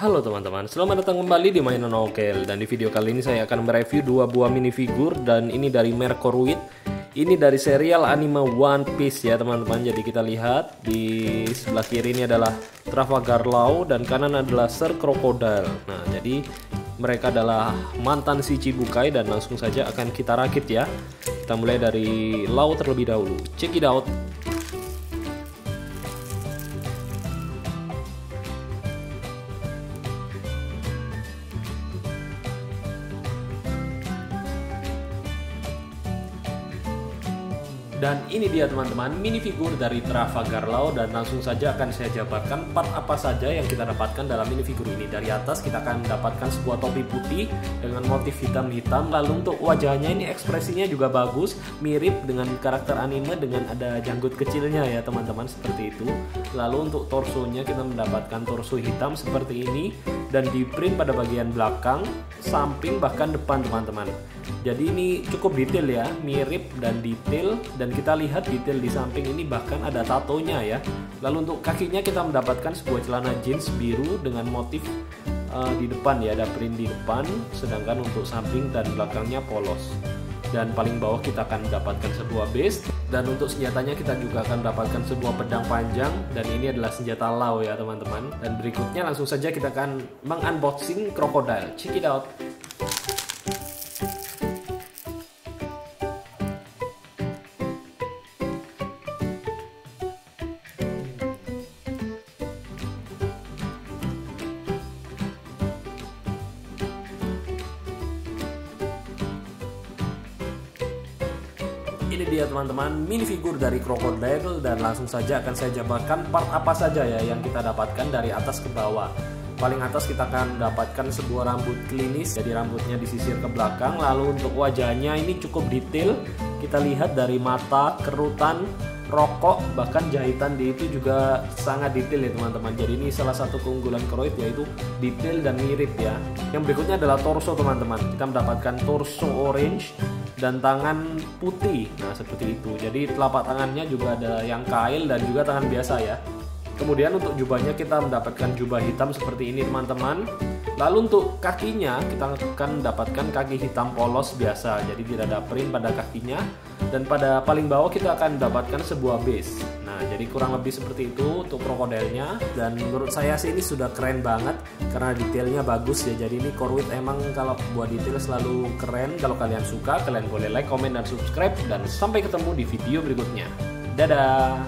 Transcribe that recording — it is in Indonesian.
Halo teman-teman, selamat datang kembali di mainan Okel. Dan di video kali ini saya akan mereview dua buah minifigure Dan ini dari Mercorwit Ini dari serial anime One Piece ya teman-teman. Jadi kita lihat di sebelah kiri ini adalah Trafalgar Law Dan kanan adalah Sir Crocodile Nah jadi mereka adalah mantan si Cibukai Dan langsung saja akan kita rakit ya. Kita mulai dari Law terlebih dahulu. Check it out Dan ini dia teman-teman minifigure dari Trafalgar Law dan langsung saja akan saya jabarkan part apa saja yang kita dapatkan dalam minifigure ini. Dari atas kita akan mendapatkan sebuah topi putih dengan motif hitam-hitam. Lalu untuk wajahnya ini ekspresinya juga bagus, mirip dengan karakter anime dengan ada janggut kecilnya ya teman-teman seperti itu. Lalu untuk torsonya kita mendapatkan torso hitam seperti ini dan di print pada bagian belakang, samping bahkan depan teman-teman. Jadi ini cukup detail ya, mirip dan detail dan kita lihat detail di samping ini bahkan ada tatonya ya. Lalu untuk kakinya kita mendapatkan sebuah celana jeans biru dengan motif uh, di depan ya, ada print di depan, sedangkan untuk samping dan belakangnya polos. Dan paling bawah kita akan mendapatkan sebuah base dan untuk senjatanya kita juga akan mendapatkan sebuah pedang panjang dan ini adalah senjata Lau ya teman-teman. Dan berikutnya langsung saja kita akan mengunboxing crocodile. Check it out. Ini dia teman-teman. Minifigure dari Crocodile dan langsung saja akan saya jabarkan part apa saja ya yang kita dapatkan dari atas ke bawah. Paling atas kita akan dapatkan sebuah rambut klinis jadi rambutnya disisir ke belakang. Lalu untuk wajahnya ini cukup detail. Kita lihat dari mata kerutan rokok bahkan jahitan di itu juga sangat detail ya teman-teman. Jadi ini salah satu keunggulan Kroid yaitu detail dan mirip ya. Yang berikutnya adalah torso teman-teman. Kita mendapatkan torso orange dan tangan putih. Nah seperti itu. Jadi telapak tangannya juga ada yang kail dan juga tangan biasa ya. Kemudian untuk jubahnya kita mendapatkan jubah hitam seperti ini teman-teman. Lalu untuk kakinya kita akan mendapatkan kaki hitam polos biasa. Jadi tidak ada print pada kakinya dan pada paling bawah kita akan mendapatkan sebuah base. Nah jadi kurang lebih seperti itu untuk krokodilnya. Dan menurut saya sih ini sudah keren banget karena detailnya bagus ya. Jadi ini Corwit emang kalau buat detail selalu keren. Kalau kalian suka kalian boleh like, comment, dan subscribe. Dan sampai ketemu di video berikutnya. Dadah